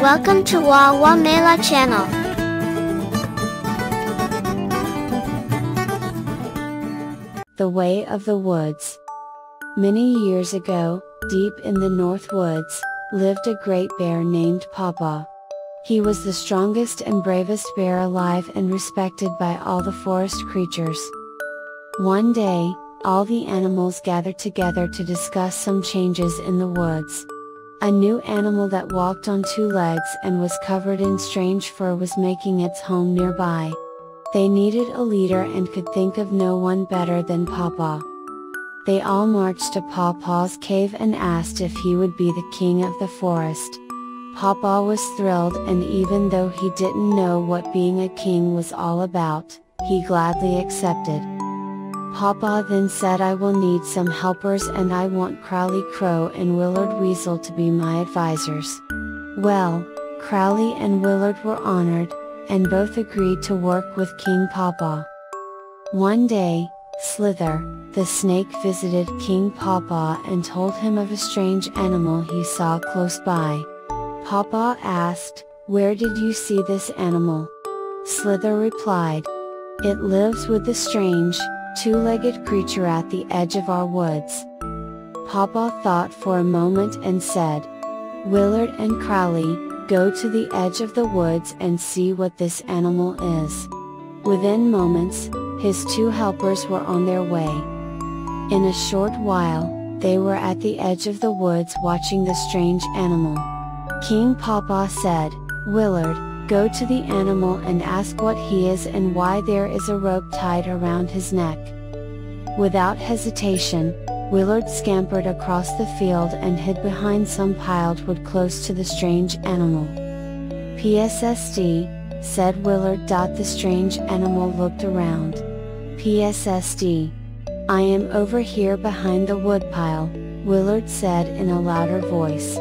Welcome to Wawamela channel. The Way of the Woods. Many years ago, deep in the North Woods, lived a great bear named Paw Paw. He was the strongest and bravest bear alive and respected by all the forest creatures. One day, all the animals gathered together to discuss some changes in the woods. A new animal that walked on two legs and was covered in strange fur was making its home nearby. They needed a leader and could think of no one better than Paw Paw. They all marched to Paw Paw's cave and asked if he would be the king of the forest. Paw Paw was thrilled and even though he didn't know what being a king was all about, he gladly accepted. Paw Paw then said I will need some helpers and I want Crowley Crow and Willard Weasel to be my advisors. Well, Crowley and Willard were honored, and both agreed to work with King Paw Paw. One day, Slither, the snake visited King Paw Paw and told him of a strange animal he saw close by. Paw Paw asked, Where did you see this animal? Slither replied, It lives with the strange, two-legged creature at the edge of our woods. Paw Paw thought for a moment and said, Willard and Crowley, go to the edge of the woods and see what this animal is. Within moments, his two helpers were on their way. In a short while, they were at the edge of the woods watching the strange animal. King Paw Paw said, Willard, go to the animal and ask what he is and why there is a rope tied around his neck. Without hesitation, Willard scampered across the field and hid behind some piled wood close to the strange animal. PSSD, said Willard. The strange animal looked around. PSSD. I am over here behind the woodpile, Willard said in a louder voice.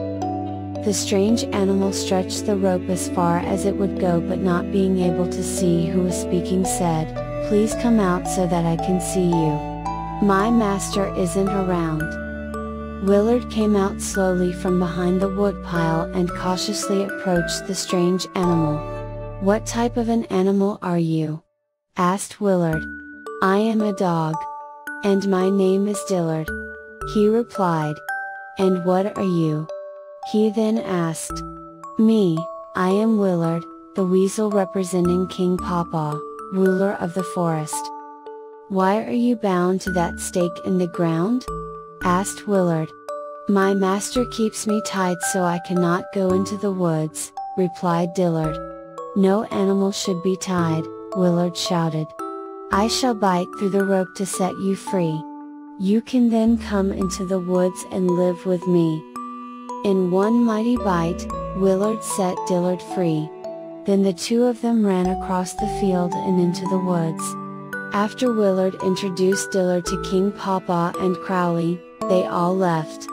The strange animal stretched the rope as far as it would go but not being able to see who was speaking said, Please come out so that I can see you. My master isn't around. Willard came out slowly from behind the woodpile and cautiously approached the strange animal. What type of an animal are you? asked Willard. I am a dog. And my name is Dillard. He replied. And what are you? He then asked. Me, I am Willard, the weasel representing King Paw Paw, ruler of the forest. Why are you bound to that stake in the ground? asked Willard. My master keeps me tied so I cannot go into the woods, replied Dillard. No animal should be tied, Willard shouted. I shall bite through the rope to set you free. You can then come into the woods and live with me. In one mighty bite, Willard set Dillard free. Then the two of them ran across the field and into the woods. After Willard introduced Dillard to King Paw Paw and Crowley, they all left.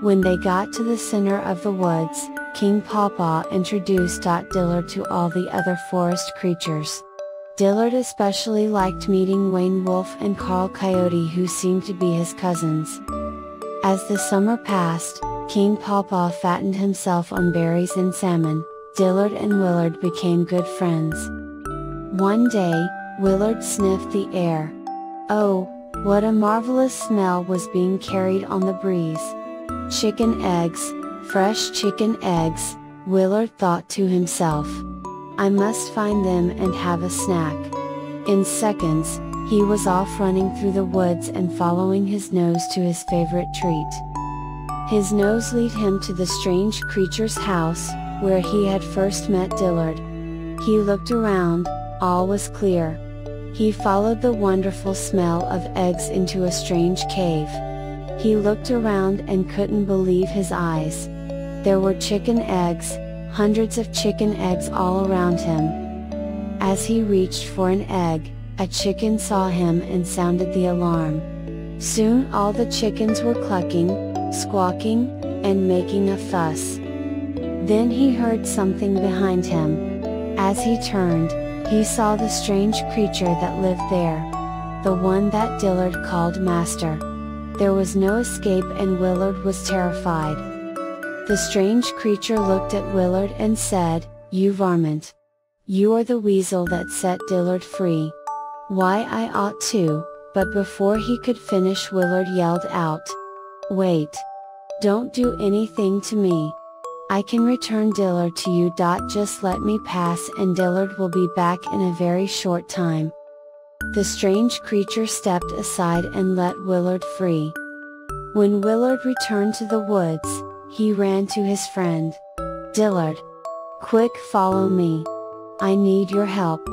When they got to the center of the woods, King Paw Paw introduced Dot Dillard to all the other forest creatures. Dillard especially liked meeting Wayne Wolf and Carl Coyote who seemed to be his cousins. As the summer passed, King Paw Paw fattened himself on berries and salmon, Dillard and Willard became good friends. One day, Willard sniffed the air. Oh, what a marvelous smell was being carried on the breeze. Chicken eggs, fresh chicken eggs, Willard thought to himself. I must find them and have a snack. In seconds, he was off running through the woods and following his nose to his favorite treat. His nose led him to the strange creature's house, where he had first met Dillard. He looked around, all was clear. He followed the wonderful smell of eggs into a strange cave. He looked around and couldn't believe his eyes. There were chicken eggs, hundreds of chicken eggs all around him. As he reached for an egg, a chicken saw him and sounded the alarm. Soon all the chickens were clucking, squawking, and making a fuss. Then he heard something behind him. As he turned, he saw the strange creature that lived there. The one that Dillard called Master. There was no escape and Willard was terrified. The strange creature looked at Willard and said, You varmint. You are the weasel that set Dillard free. Why I ought to, but before he could finish Willard yelled out. Wait. Don't do anything to me. I can return Dillard to you. Just let me pass and Dillard will be back in a very short time. The strange creature stepped aside and let Willard free. When Willard returned to the woods, he ran to his friend. Dillard. Quick follow me. I need your help.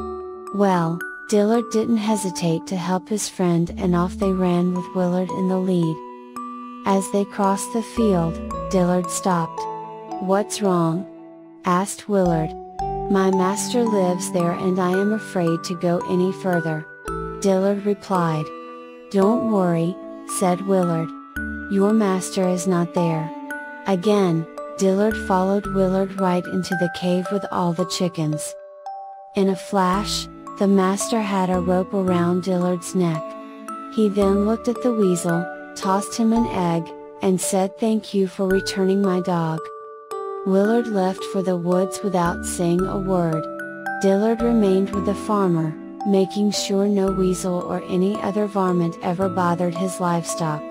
Well, Dillard didn't hesitate to help his friend and off they ran with Willard in the lead. As they crossed the field, Dillard stopped. What's wrong? asked Willard. My master lives there and I am afraid to go any further. Dillard replied. Don't worry, said Willard. Your master is not there. Again, Dillard followed Willard right into the cave with all the chickens. In a flash, the master had a rope around Dillard's neck. He then looked at the weasel, tossed him an egg, and said thank you for returning my dog. Willard left for the woods without saying a word. Dillard remained with the farmer, making sure no weasel or any other varmint ever bothered his livestock.